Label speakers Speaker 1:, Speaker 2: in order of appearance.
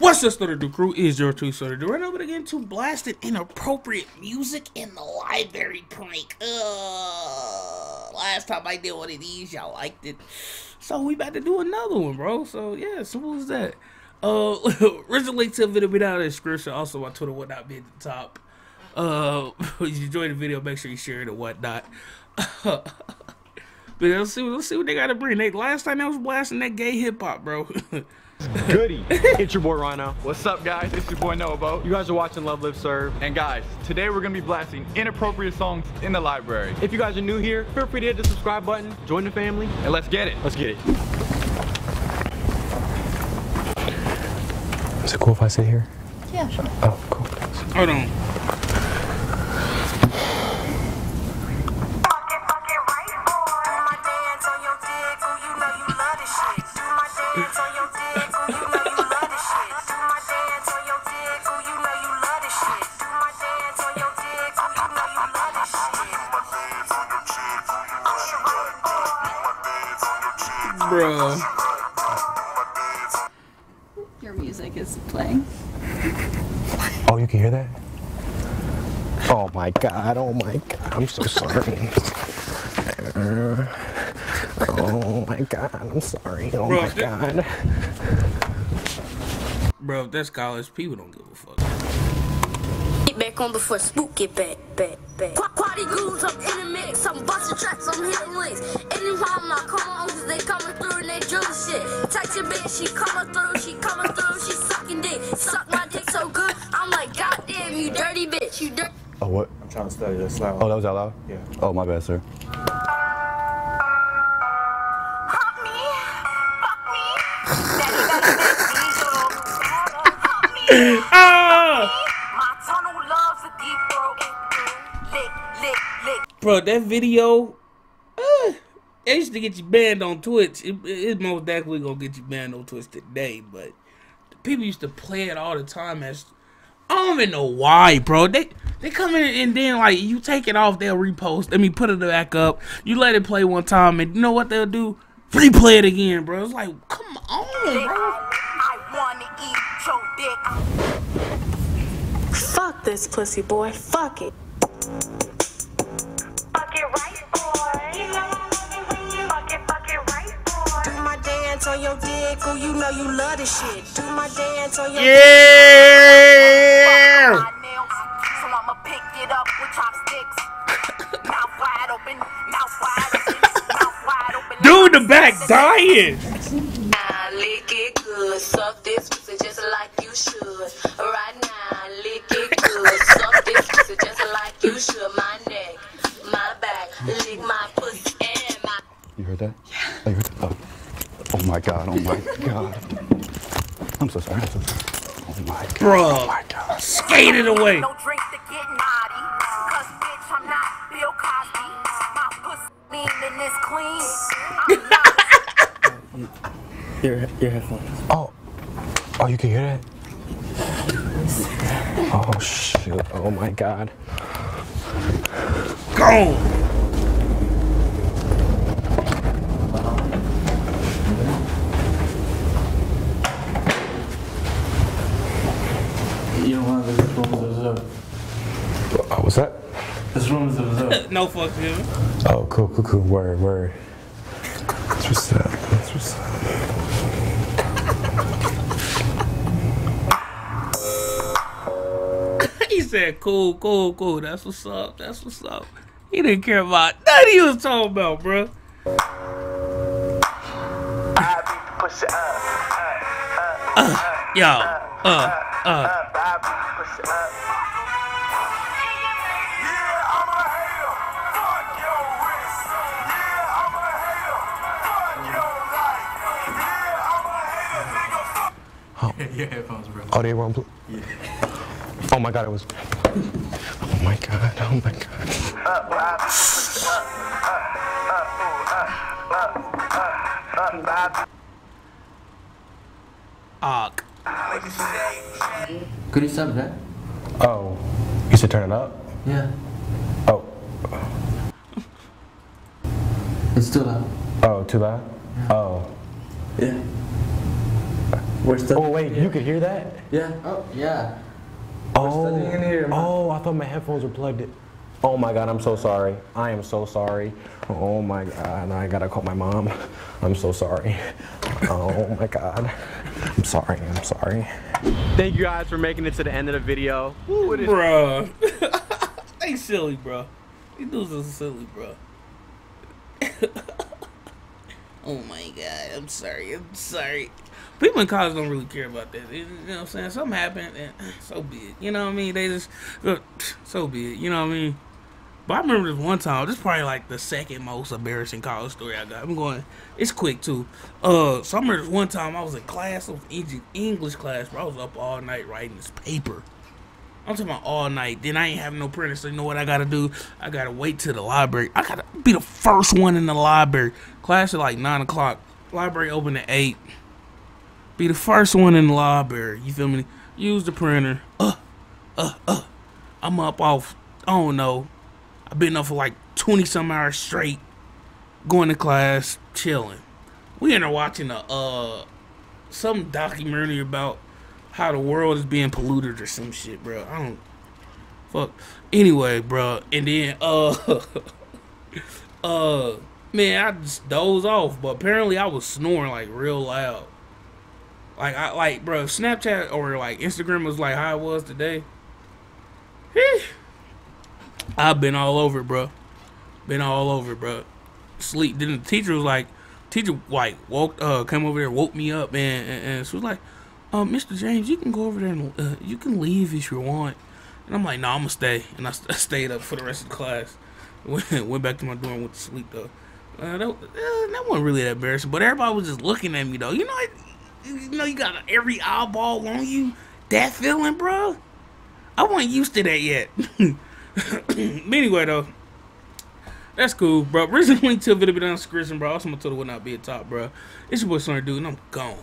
Speaker 1: What's up, Snordatdude Crew? Is your two Snordatdude right but again to blasted inappropriate music in the library prank. Uh, last time I did one of these, y'all liked it, so we about to do another one, bro. So yeah, simple as that. Uh, original link to the video be down in the description. Also, my Twitter would not be at the top. Uh, if you enjoyed the video, make sure you share it and whatnot. but let's see, let's see what they got to bring. They last time they was blasting that gay hip hop, bro.
Speaker 2: Goody. it's your boy Rhino.
Speaker 3: What's up, guys? It's your boy Noah Boat.
Speaker 2: You guys are watching Love Live Serve.
Speaker 3: And guys, today we're gonna be blasting inappropriate songs in the library.
Speaker 2: If you guys are new here, feel free to hit the subscribe button, join the family,
Speaker 3: and let's get it.
Speaker 2: Let's get it.
Speaker 4: Is it cool if I sit here?
Speaker 5: Yeah, sure.
Speaker 4: Oh, cool.
Speaker 1: Hold on. Bro.
Speaker 5: Your music is playing.
Speaker 4: Oh, you can hear that? Oh my god, oh my god, I'm so sorry. Oh my god, I'm sorry. Oh
Speaker 1: Bro,
Speaker 4: my god.
Speaker 1: Bro, if that's college, people don't give a fuck.
Speaker 6: Get back on before spook get back, back, back. Qu- Quality goons up in the mix. I'm busting tracks, I'm hitting links. Anytime I come on, cause they coming through and they drill shit. Text your bitch, she coming through, she coming through, she sucking dick. Suck my dick so good, I'm like, goddamn, you dirty bitch, you dirty.
Speaker 4: Oh, what?
Speaker 7: I'm trying to study this loud.
Speaker 4: Oh, that was out loud?
Speaker 7: Yeah.
Speaker 4: Oh, my bad, sir.
Speaker 6: Fuck
Speaker 1: Bro, that video, uh, it used to get you banned on Twitch. It, it most definitely gonna get you banned on Twitch today, but people used to play it all the time as I don't even know why, bro. They they come in and then like you take it off, they'll repost. I mean, put it back up. You let it play one time, and you know what they'll do? Replay it again, bro. It's like, come on, bro.
Speaker 6: I wanna eat your dick. Fuck this pussy boy. Fuck it. Dance on your dick, oh you know you love this shit. Do my dance on your
Speaker 1: Yeah.
Speaker 6: my nails, so I'ma pick it up with chopsticks. mouth wide open, mouth wide open, mouth wide open.
Speaker 1: Dude, the back dying.
Speaker 6: Now lick it good, suck this pussy just like you should. Right now, lick it good, suck this pussy just like you should. My neck, my back, lick my pussy and my.
Speaker 4: You heard that? Yeah. Oh, you heard that? Oh. Oh my god, oh my god. I'm so sorry. I'm so sorry. Oh my god.
Speaker 1: Bro.
Speaker 4: Oh my god.
Speaker 1: Skated away.
Speaker 6: No drink to get naughty, cause bitch I'm not Bill Cosby. My pussy clean and it's clean.
Speaker 7: Your, your headphones.
Speaker 4: Oh. Oh, you can hear that? Oh shoot. Oh my god.
Speaker 1: Gone.
Speaker 7: You know one of the rooms is up.
Speaker 4: Oh, what's that?
Speaker 7: This room is up.
Speaker 1: No fuck him.
Speaker 4: Oh, cool, cool, cool. Word, word. That's what's up. That's what's up.
Speaker 1: He said, "Cool, cool, cool. That's what's up. That's what's up." He didn't care about nothing he was talking about, bro. Uh, yo, uh, uh.
Speaker 7: Your headphones, bro.
Speaker 4: Oh, they were on blue. Oh my god, it was. Oh my god. Oh my god.
Speaker 1: Ark.
Speaker 7: Could you stop that?
Speaker 4: Oh, you should turn it up.
Speaker 7: Yeah.
Speaker 4: Oh,
Speaker 7: It's too loud.
Speaker 4: oh, too loud. Oh,
Speaker 7: Yeah. We're studying.
Speaker 4: Oh wait, you could hear that?
Speaker 7: Yeah.
Speaker 8: Oh, yeah.
Speaker 4: Oh,
Speaker 7: studying in here, man.
Speaker 4: oh, I thought my headphones were plugged in. Oh my god, I'm so sorry. I am so sorry. Oh my god, I gotta call my mom. I'm so sorry. Oh my god. I'm sorry, I'm sorry.
Speaker 2: Thank you guys for making it to the end of the video. Woo, it is
Speaker 1: Bruh. they silly, bro. These dudes are silly, bro. oh my god, I'm sorry. I'm sorry. People in college don't really care about that. You know what I'm saying? Something happened, and so be it. You know what I mean? They just, so be it. You know what I mean? But I remember this one time. This is probably like the second most embarrassing college story I got. I'm going. It's quick too. Uh, so I remember this one time I was in class of Eng- English class, bro. I was up all night writing this paper. I'm talking about all night. Then I ain't have no printer, so you know what I gotta do? I gotta wait till the library. I gotta be the first one in the library. Class at like nine o'clock. Library open at eight. Be the first one in the library. You feel me? Use the printer. Uh, uh, uh. I'm up off. I don't know. I've been up for like twenty some hours straight, going to class, chilling. We in there watching a uh some documentary about how the world is being polluted or some shit, bro. I don't fuck. Anyway, bro, and then uh uh man, I just dozed off, but apparently I was snoring like real loud. Like I like, bro, Snapchat or like Instagram was like how it was today. I've been all over, bro. Been all over, bro. Sleep. Then the teacher was like, teacher like woke, uh, came over there, woke me up, and, and, and she was like, um, Mr. James, you can go over there and uh, you can leave if you want. And I'm like, no, nah, I'm gonna stay, and I, I stayed up for the rest of the class. Went, back to my dorm, went to sleep though. Uh, that, uh, that wasn't really that embarrassing, but everybody was just looking at me though. You know, you know, you got every eyeball on you. That feeling, bro. I wasn't used to that yet. anyway, though, that's cool, bro. Recently to a video down description, bro. Also, tell the would not be a top, bro. It's your boy Sonny Dude, and I'm gone.